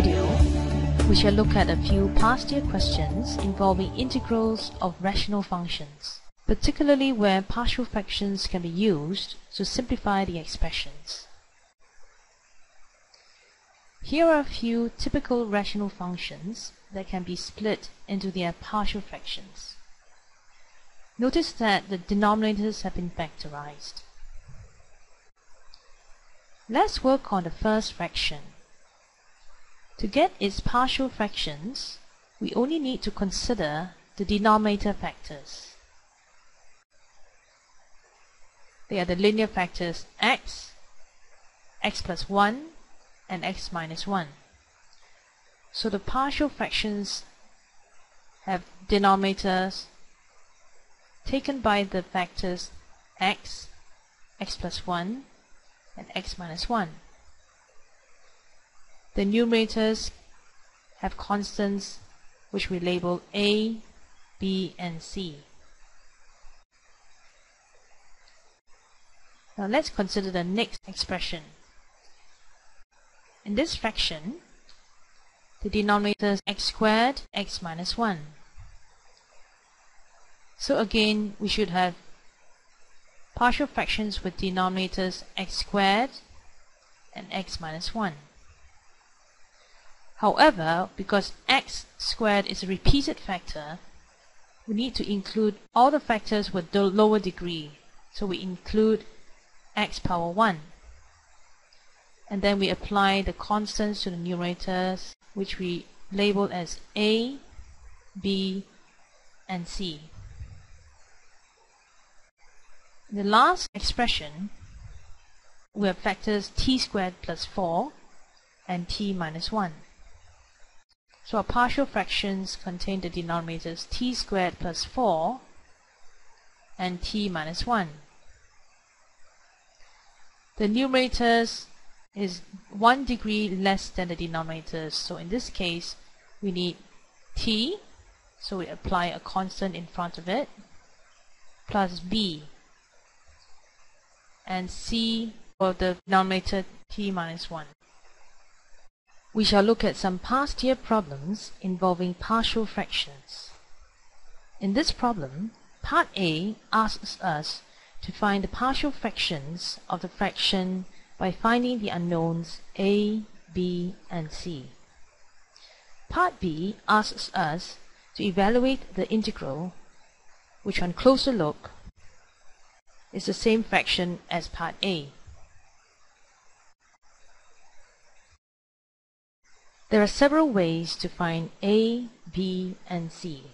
video, we shall look at a few past year questions involving integrals of rational functions, particularly where partial fractions can be used to simplify the expressions. Here are a few typical rational functions that can be split into their partial fractions. Notice that the denominators have been factorized. Let's work on the first fraction. To get its partial fractions, we only need to consider the denominator factors. They are the linear factors x, x plus 1, and x minus 1. So the partial fractions have denominators taken by the factors x, x plus 1, and x minus 1. The numerators have constants which we label a, b, and c. Now let's consider the next expression. In this fraction, the denominator is x squared, x minus 1. So again, we should have partial fractions with denominators x squared and x minus 1. However, because x squared is a repeated factor, we need to include all the factors with the lower degree. So we include x power 1. And then we apply the constants to the numerators, which we label as a, b, and c. In the last expression, we have factors t squared plus 4 and t minus 1. So our partial fractions contain the denominators t squared plus 4 and t minus 1. The numerators is 1 degree less than the denominators. So in this case, we need t, so we apply a constant in front of it, plus b, and c for the denominator t minus 1 we shall look at some past year problems involving partial fractions. In this problem, part A asks us to find the partial fractions of the fraction by finding the unknowns a, b, and c. Part B asks us to evaluate the integral, which on closer look is the same fraction as part A. There are several ways to find A, B, and C.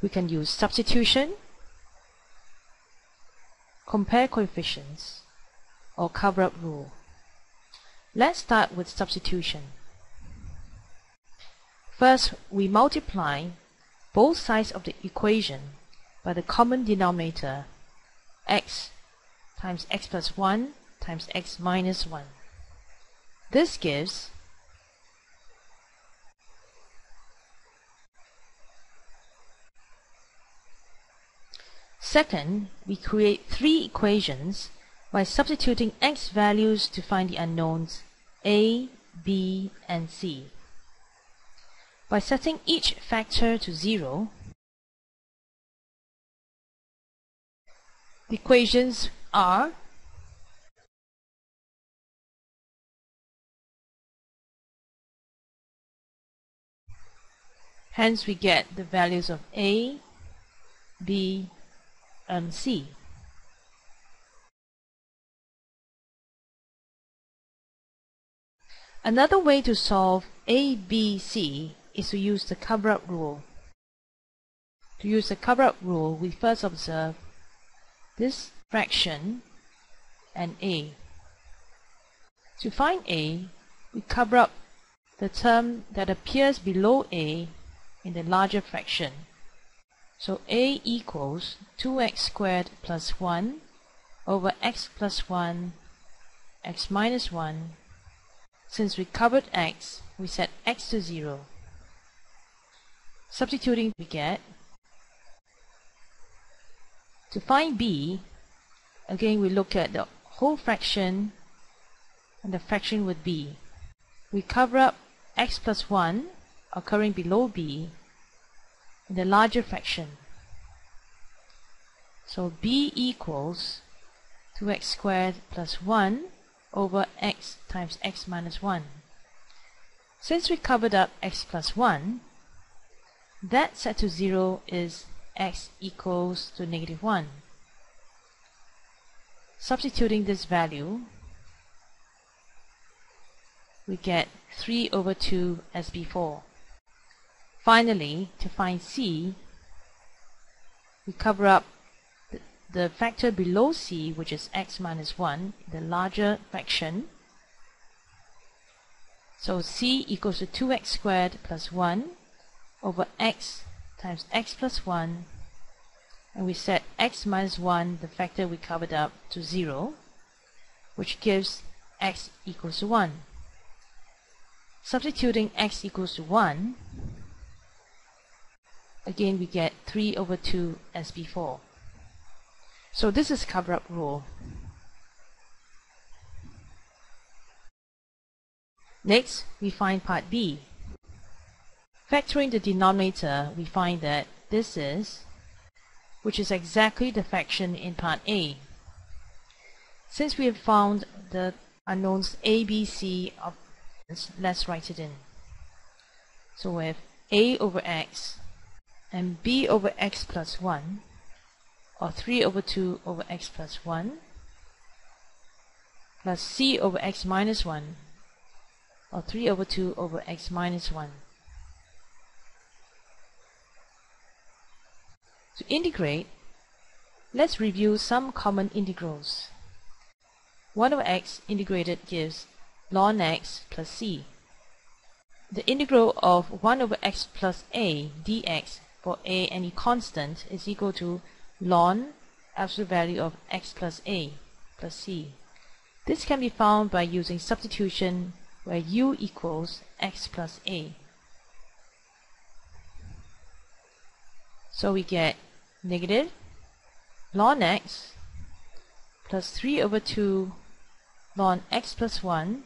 We can use substitution, compare coefficients, or cover-up rule. Let's start with substitution. First, we multiply both sides of the equation by the common denominator x times x plus 1 times x minus 1. This gives Second, we create three equations by substituting x values to find the unknowns a, b, and c. By setting each factor to 0, the equations are Hence we get the values of a, b, and C. Another way to solve ABC is to use the cover-up rule. To use the cover-up rule, we first observe this fraction and A. To find A, we cover up the term that appears below A in the larger fraction so a equals 2x squared plus 1 over x plus 1 x minus 1 since we covered x we set x to 0 substituting we get to find b again we look at the whole fraction and the fraction with b. We cover up x plus 1 occurring below b the larger fraction. So b equals 2x squared plus 1 over x times x minus 1. Since we covered up x plus 1, that set to 0 is x equals to negative 1. Substituting this value, we get 3 over 2 as before. Finally, to find c, we cover up the, the factor below c, which is x minus 1, the larger fraction. So c equals to 2x squared plus 1 over x times x plus 1 and we set x minus 1, the factor we covered up, to 0 which gives x equals to 1. Substituting x equals to 1 again we get 3 over 2 as before. So this is cover-up rule. Next, we find part B. Factoring the denominator, we find that this is, which is exactly the fraction in part A. Since we have found the unknowns A, B, C, of, let's write it in. So we have A over X and B over X plus 1 or 3 over 2 over X plus 1 plus C over X minus 1 or 3 over 2 over X minus 1. To integrate, let's review some common integrals. 1 over x integrated gives ln x plus c. The integral of 1 over x plus a dx for a any constant is equal to ln absolute value of x plus a plus c. This can be found by using substitution where u equals x plus a. So we get negative ln x plus 3 over 2 ln x plus 1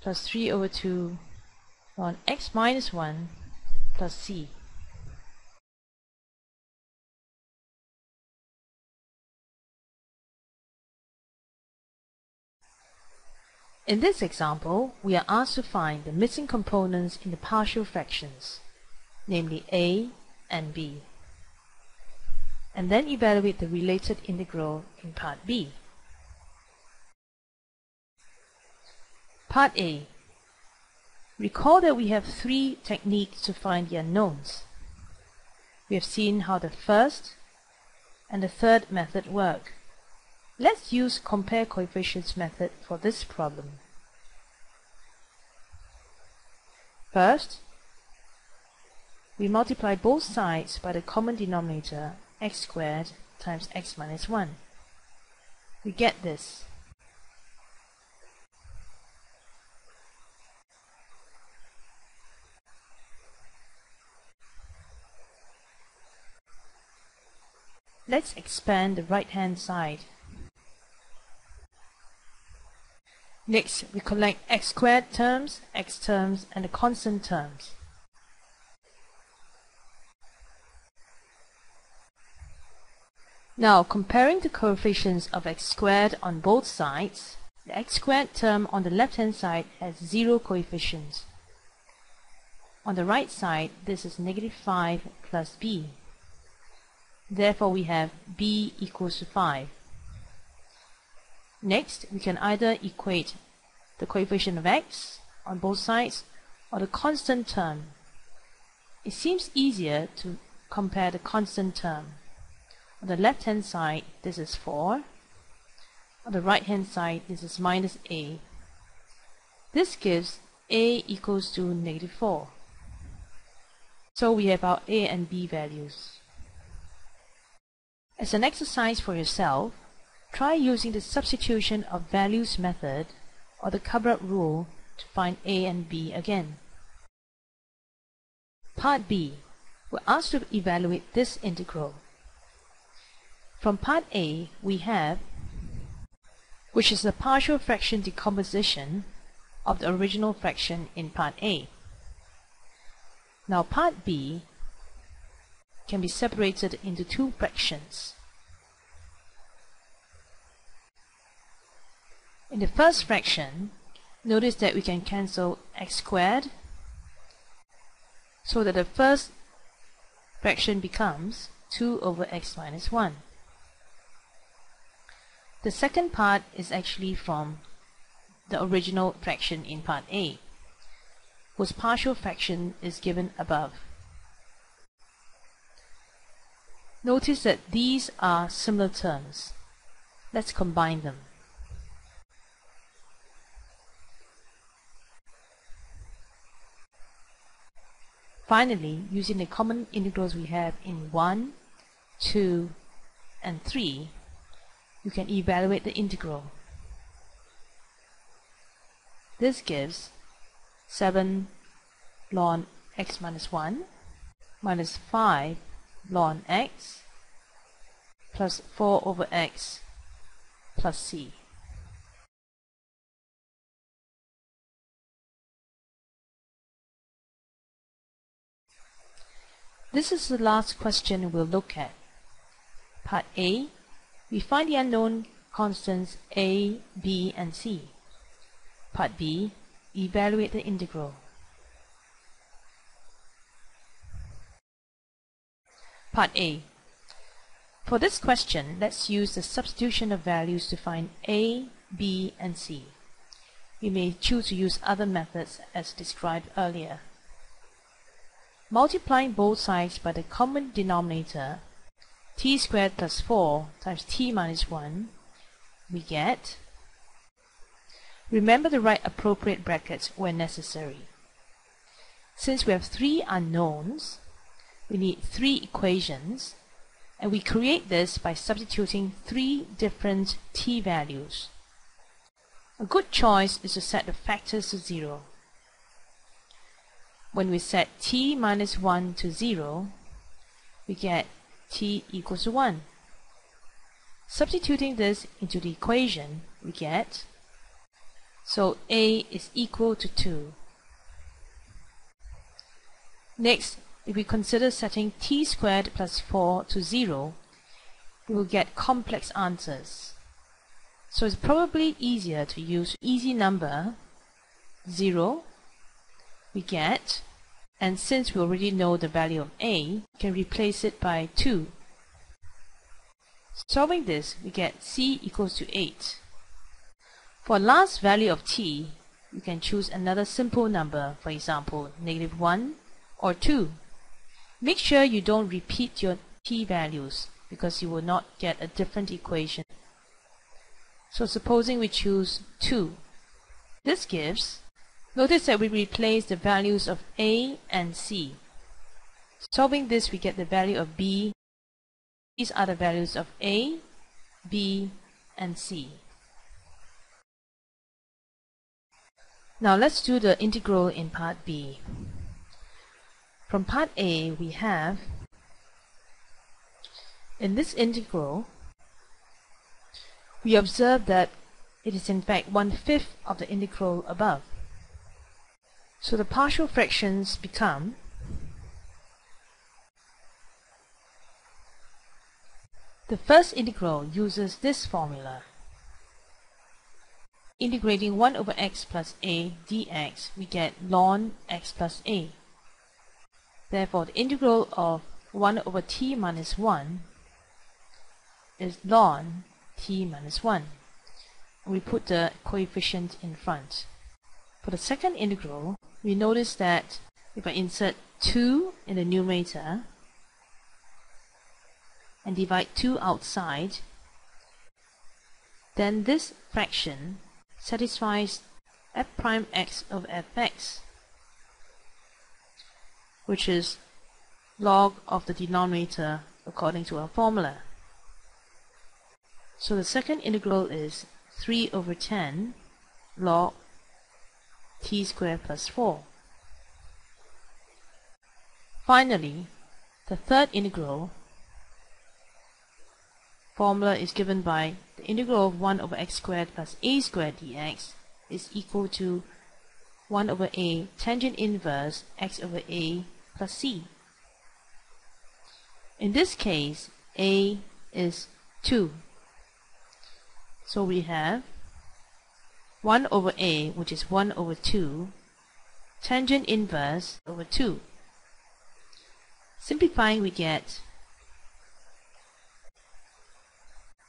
plus 3 over 2 ln x minus 1 plus c. In this example, we are asked to find the missing components in the partial fractions, namely a and b, and then evaluate the related integral in part b. Part A. Recall that we have three techniques to find the unknowns. We have seen how the first and the third method work. Let's use compare coefficients method for this problem. First, we multiply both sides by the common denominator x squared times x minus 1. We get this. Let's expand the right hand side. Next, we collect x squared terms, x terms, and the constant terms. Now, comparing the coefficients of x squared on both sides, the x squared term on the left-hand side has zero coefficients. On the right side, this is negative 5 plus b. Therefore, we have b equals to 5. Next, we can either equate the coefficient of x on both sides or the constant term. It seems easier to compare the constant term. On the left hand side, this is 4. On the right hand side, this is minus a. This gives a equals to negative 4. So we have our a and b values. As an exercise for yourself, Try using the substitution of values method or the cover-up rule to find a and b again. Part B. We're asked to evaluate this integral. From part A, we have, which is the partial fraction decomposition, of the original fraction in part A. Now part B can be separated into two fractions. In the first fraction, notice that we can cancel x squared so that the first fraction becomes 2 over x minus 1. The second part is actually from the original fraction in part A, whose partial fraction is given above. Notice that these are similar terms. Let's combine them. Finally, using the common integrals we have in 1, 2, and 3, you can evaluate the integral. This gives 7 ln x minus 1 minus 5 ln x plus 4 over x plus c. This is the last question we'll look at. Part A, we find the unknown constants a, b, and c. Part B, evaluate the integral. Part A. For this question, let's use the substitution of values to find a, b, and c. You may choose to use other methods as described earlier. Multiplying both sides by the common denominator t squared plus 4 times t minus 1, we get Remember to write appropriate brackets when necessary. Since we have three unknowns, we need three equations, and we create this by substituting three different t values. A good choice is to set the factors to 0. When we set t minus 1 to 0, we get t equals to 1. Substituting this into the equation, we get so a is equal to 2. Next, if we consider setting t squared plus 4 to 0, we will get complex answers. So it's probably easier to use easy number 0 we get and since we already know the value of a, we can replace it by 2. Solving this, we get c equals to 8. For last value of t, you can choose another simple number, for example, negative 1 or 2. Make sure you don't repeat your t values because you will not get a different equation. So supposing we choose 2. This gives, notice that we replace the values of a and c. Solving this, we get the value of b. These are the values of a, b, and c. Now let's do the integral in part B. From part A we have in this integral we observe that it is in fact one-fifth of the integral above. So the partial fractions become The first integral uses this formula Integrating 1 over x plus a dx, we get ln x plus a. Therefore, the integral of 1 over t minus 1 is ln t minus 1. We put the coefficient in front. For the second integral, we notice that if I insert 2 in the numerator and divide 2 outside, then this fraction satisfies f prime x of fx, which is log of the denominator according to our formula. So the second integral is 3 over 10 log t squared plus 4. Finally, the third integral formula is given by the integral of 1 over x squared plus a squared dx is equal to 1 over a tangent inverse x over a plus c. In this case, a is 2. So we have 1 over a, which is 1 over 2, tangent inverse over 2. Simplifying, we get,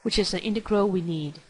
which is the integral we need.